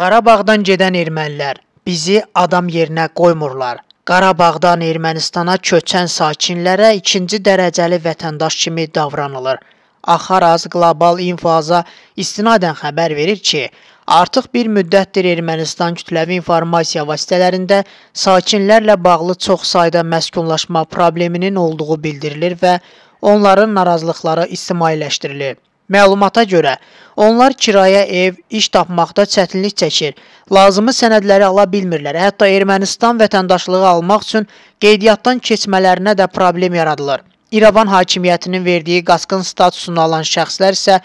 Qarabağdan gedən ermənilər bizi adam yerinə qoymurlar. Qarabağdan Ermənistana köçən sakinlərə ikinci dərəcəli vətəndaş kimi davranılır. Axaraz Qlobal İnfoza istinadən xəbər verir ki, artıq bir müddətdir Ermənistan kütləvi informasiya vasitələrində sakinlərlə bağlı çox sayda məskunlaşma probleminin olduğu bildirilir və onların narazılıqları ictimailəşdirilir. Məlumata görə, onlar kirayə ev, iş tapmaqda çətinlik çəkir, lazımi sənədləri ala bilmirlər, hətta Ermənistan vətəndaşlığı almaq üçün qeydiyyatdan keçmələrinə də problem yaradılır. İrəvan hakimiyyətinin verdiyi qaçqın statusunu alan şəxslər isə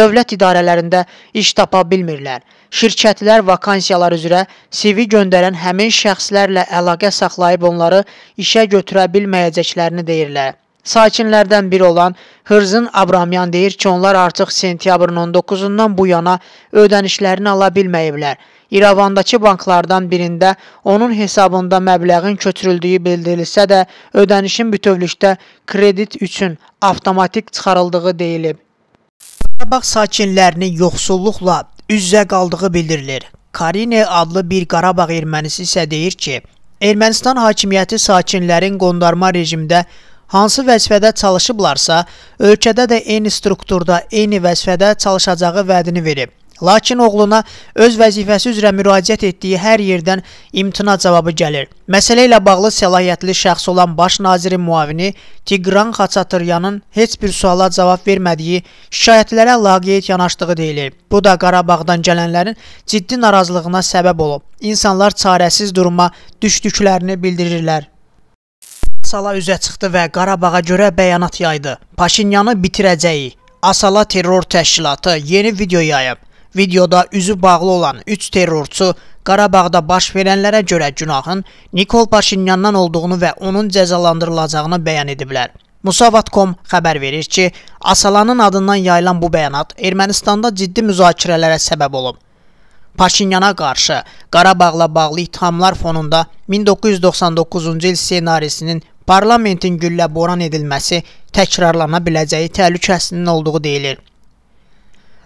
dövlət idarələrində iş tapa bilmirlər. Şirkətlər vakansiyalar üzrə CV göndərən həmin şəxslərlə əlaqə saxlayıb onları işə götürə bilməyəcəklərini deyirlər. Sakinlərdən biri olan Hırzın Abramyan deyir ki, onlar artıq sentyabrın 19-undan bu yana ödənişlərini ala bilməyiblər. İrəvandakı banklardan birində onun hesabında məbləğin köçürüldüyü bildirilsə də, ödənişin bütövlükdə kredit üçün avtomatik çıxarıldığı deyilib. Qarabağ sakinlərini yoxsulluqla üz-üzə qaldığı bildirilir. Karine adlı bir Qarabağ ermənisi isə deyir ki, Ermənistan hakimiyyəti sakinlərin qondarma rejimdə hansı vəzifədə çalışıblarsa, ölkədə də eyni strukturda, eyni vəzifədə çalışacağı vədini verib. Lakin oğluna öz vəzifəsi üzrə müraciət etdiyi hər yerdən imtina cavabı gəlir. Məsələ ilə bağlı səlahiyyətli şəxs olan baş nazirin müavini Tigran Xaçatıryanın heç bir suala cavab vermədiyi, şikayətlərə laqeyd yanaşdığı deyilir. Bu da Qarabağdan gələnlərin ciddi narazılığına səbəb olub. İnsanlar çarəsiz duruma düşdüklərini bildirirlər. Asala üzə çıxdı və Qarabağa görə bəyanat yaydı. Paşinyanı bitirəcəyi Asala terror təşkilatı yeni video yayıb. Videoda üzü bağlı olan 3 terrorçu Qarabağda baş verənlərə görə günahın Nikol Paşinyandan olduğunu və onun cəzalandırılacağını bəyan ediblər. Musavat.com xəbər verir ki, Asalanın adından yayılan bu bəyanat Ermənistanda ciddi müzakirələrə səbəb olub. Paşinyana qarşı Qarabağla bağlı ithamlar fonunda 1999-cu il ssenarisinin parlamentin güllə boran edilməsi təkrarlana biləcəyi təhlükəsinin olduğu deyilir.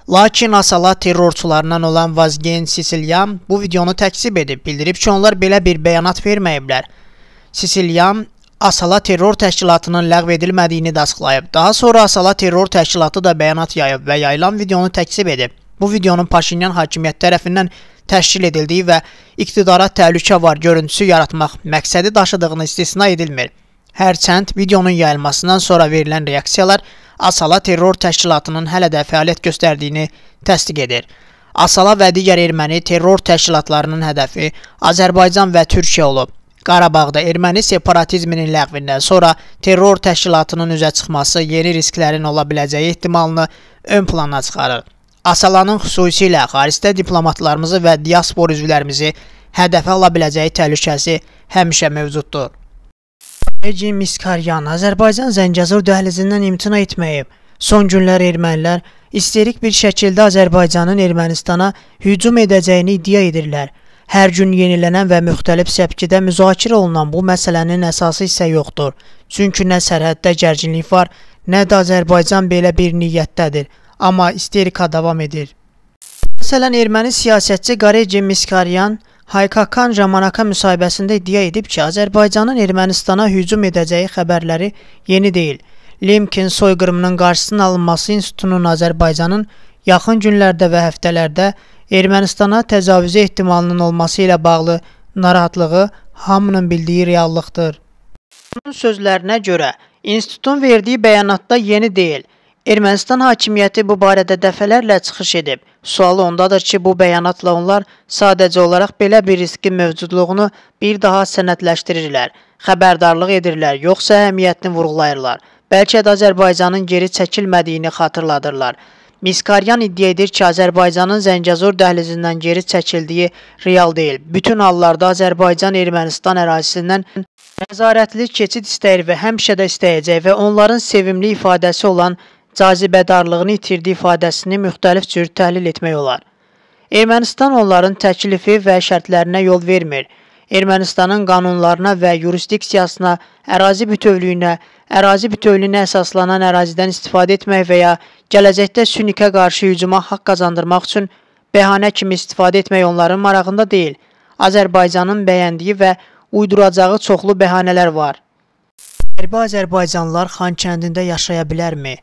Lakin Asala terrorçularından olan Vazgen Sisilyan bu videonu təksib edib, bildirib ki, onlar belə bir bəyanat verməyiblər. Sisilyan Asala terror təşkilatının ləğv edilmədiyini də açıqlayıb. Daha sonra Asala terror təşkilatı da bəyanat yayıb və yayılan videonu təksib edib. Bu videonun Paşinyan hakimiyyət tərəfindən təşkil edildiyi və iqtidara təhlükə var görüntüsü yaratmaq məqsədi daşıdığını istisna edilmir. Hərçənd videonun yayılmasından sonra verilən reaksiyalar Asala terror təşkilatının hələ də fəaliyyət göstərdiyini təsdiq edir. Asala və digər erməni terror təşkilatlarının hədəfi Azərbaycan və Türkiyə olub. Qarabağda erməni separatizminin ləğvindən sonra terror təşkilatının üzə çıxması yeni risklərin ola biləcəyi ehtimalını ön plana çıxarır. Asalanın xüsusilə xaricdə diplomatlarımızı və diaspor üzvlərimizi hədəfə ala biləcəyi təhlükəsi həmişə mövcuddur. Ecin Miskaryan Azərbaycan Zəngəzur dəhlizindən imtina etməyib. Son günlər ermənilər isterik bir şəkildə Azərbaycanın Ermənistana hücum edəcəyini iddia edirlər. Hər gün yenilənən və müxtəlif səpkidə müzakirə olunan bu məsələnin əsası isə yoxdur. Çünki nə sərhəddə gərginlik var, nə də Azərbaycan belə bir niyyətdədir. Amma isterika davam edir. Məsələn, erməni siyasətçi Qarecin Miskaryan Haykakan Jamanaka müsahibəsində iddia edib ki, Azərbaycanın Ermənistana hücum edəcəyi xəbərləri yeni deyil. Lemkin soyqırımının qarşısının alınması institutunun Azərbaycanın yaxın günlərdə və həftələrdə Ermənistana təcavüzü ehtimalının olması ilə bağlı narahatlığı hamının bildiyi reallıqdır. Onun sözlərinə görə, institutun verdiyi bəyanatda yeni deyil, Ermənistan hakimiyyəti bu barədə dəfələrlə çıxış edib. Sual ondadır ki, bu bəyanatla onlar sadəcə olaraq belə bir riskin mövcudluğunu bir daha sənədləşdirirlər, xəbərdarlıq edirlər, yoxsa əhəmiyyətini vurğulayırlar. Bəlkə də Azərbaycanın geri çəkilmədiyini xatırladırlar. Miskaryan iddia edir ki, Azərbaycanın Zəngəzur dəhlizindən geri çəkildiyi real deyil. Bütün hallarda Azərbaycan Ermənistan ərazisindən nəzarətli keçid istəyir və həmişə də istəyəcək və onların sevimli ifadəsi olan cazibədarlığını itirdiyi ifadəsini müxtəlif cür təhlil etmək olar. Ermənistan onların təklifi və şərtlərinə yol vermir. Ermənistanın qanunlarına və yurisdiksiyasına, ərazi bütövlüyünə, ərazi bütövlüyünə əsaslanan ərazidən istifadə etmək və ya gələcəkdə Sünikə qarşı hücuma haqq qazandırmaq üçün bəhanə kimi istifadə etmək onların marağında deyil. Azərbaycanın bəyəndiyi və uyduracağı çoxlu bəhanələr var. Qərbi Azərbaycanlılar Xankəndində yaşaya bilərmi?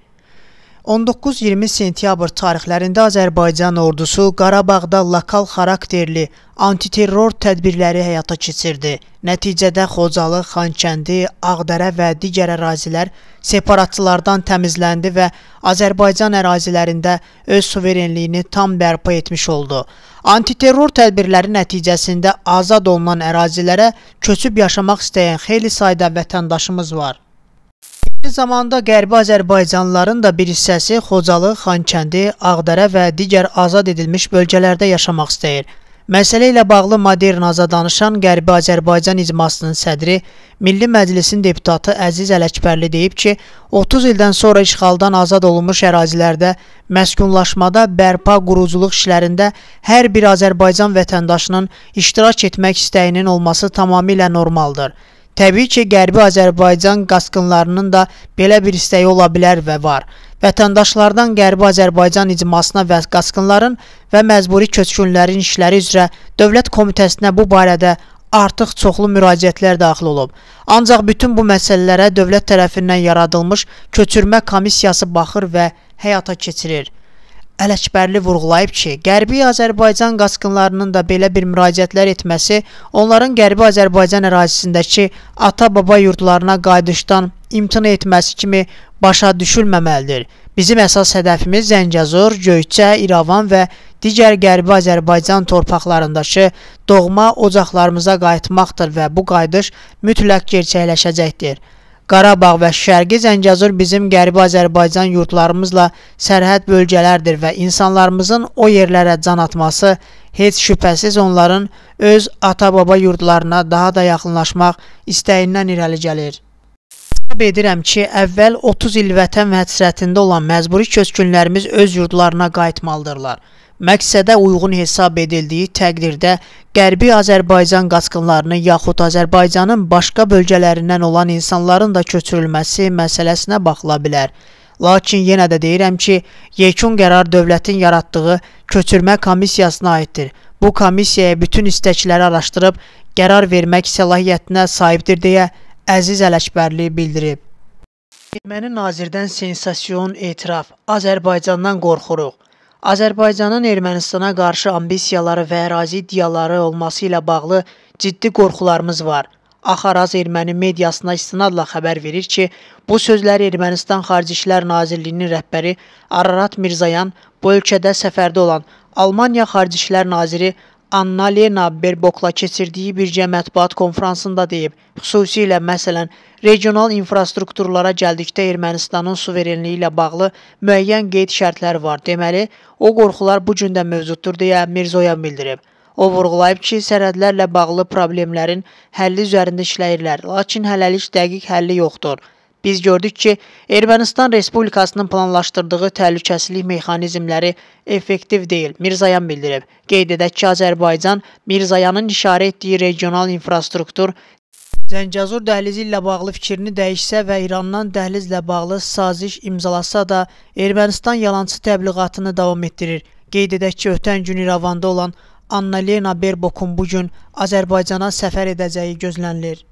19-20 sentyabr tarixlərində Azərbaycan ordusu Qarabağda lokal xarakterli antiterror tədbirləri həyata keçirdi. Nəticədə Xocalı, Xankəndi, Ağdərə və digər ərazilər separatçılardan təmizləndi və Azərbaycan ərazilərində öz suverenliyini tam bərpa etmiş oldu. Antiterror tədbirləri nəticəsində azad olunan ərazilərə köçüb yaşamaq istəyən xeyli sayda vətəndaşımız var. Eyni zamanda Qərbi Azərbaycanlıların da bir hissəsi Xocalı, Xankəndi, Ağdərə və digər azad edilmiş bölgələrdə yaşamaq istəyir. Məsələ ilə bağlı Modern Aza danışan Qərbi Azərbaycan icmasının sədri, Milli Məclisin deputatı Əziz Ələkbərli deyib ki, 30 ildən sonra işğaldan azad olunmuş ərazilərdə məskunlaşmada, bərpa, quruculuq işlərində hər bir Azərbaycan vətəndaşının iştirak etmək istəyinin olması tamamilə normaldır. Təbii ki, Qərbi Azərbaycan qaçqınlarının da belə bir istəyi ola bilər və var. Vətəndaşlardan Qərbi Azərbaycan icmasına və qaçqınların və məcburi köçkünlərin işləri üzrə Dövlət Komitəsinə bu barədə artıq çoxlu müraciətlər daxil olub. Ancaq bütün bu məsələlərə dövlət tərəfindən yaradılmış köçürmə komissiyası baxır və həyata keçirir. Ələkbərli vurğulayıb ki, Qərbi Azərbaycan qaçqınlarının da belə bir müraciətlər etməsi onların Qərbi Azərbaycan ərazisindəki ata-baba yurdlarına qayıdışdan imtina etməsi kimi başa düşülməməlidir. Bizim əsas hədəfimiz Zəngəzur, Göyçə, İrəvan və digər Qərbi Azərbaycan torpaqlarındakı doğma ocaqlarımıza qayıtmaqdır və bu qayıdış mütləq gerçəkləşəcəkdir. Qarabağ və Şərqi Zəngəzur bizim Qərbi Azərbaycan yurdlarımızla sərhəd bölgələrdir və insanlarımızın o yerlərə can atması heç şübhəsiz onların öz ata-baba yurdlarına daha da yaxınlaşmaq istəyindən irəli gəlir. Hesab edirəm ki, əvvəl 30 il vətən həsrətində olan məcburi köçkünlərimiz öz yurdlarına qayıtmalıdırlar. Məqsədə uyğun hesab edildiyi təqdirdə Qərbi Azərbaycan qaçqınlarını yaxud Azərbaycanın başqa bölgələrindən olan insanların da köçürülməsi məsələsinə baxıla bilər. Lakin yenə də deyirəm ki, yekun qərar dövlətin yaratdığı köçürmə komissiyasına aiddir. Bu komissiyaya bütün istəkləri araşdırıb qərar vermək səlahiyyətinə sahibdir deyə Əziz Ələkbərli bildirib. Erməni nazirdən sensasiyon etiraf. Azərbaycandan qorxuruq. Azərbaycanın Ermənistana qarşı ambisiyaları və ərazi iddiaları olması ilə bağlı ciddi qorxularımız var. Axaraz erməni mediasına istinadla xəbər verir ki, bu sözləri Ermənistan Xarici İşlər Nazirliyinin rəhbəri Ararat Mirzayan bu ölkədə səfərdə olan Almaniya Xarici İşlər Naziri Anna-Lena Berbokla keçirdiyi birgə mətbuat konfransında deyib. Xüsusilə məsələn, regional infrastrukturlara gəldikdə Ermənistanın suverenliyi ilə bağlı müəyyən qeyd şərtləri var. Deməli, o qorxular bu gün də mövcuddur deyə Mirzoyan bildirib. O vurğulayıb ki, sərhədlərlə bağlı problemlərin həlli üzərində işləyirlər, lakin hələlik dəqiq həlli yoxdur. Biz gördük ki, Ermənistan Respublikasının planlaşdırdığı təhlükəsizlik mexanizmləri effektiv deyil, Mirzayan bildirib. Qeyd edək ki, Azərbaycan Mirzayanın işarə etdiyi regional infrastruktur Zəngəzur dəhlizi ilə bağlı fikrini dəyişsə və İrandan dəhlizlə bağlı saziş imzalasa da Ermənistan yalançı təbliğatını davam etdirir. Qeyd edək ki, ötən gün İrəvanda olan Anna Lena Berbokun bu gün Azərbaycana səfər edəcəyi gözlənilir.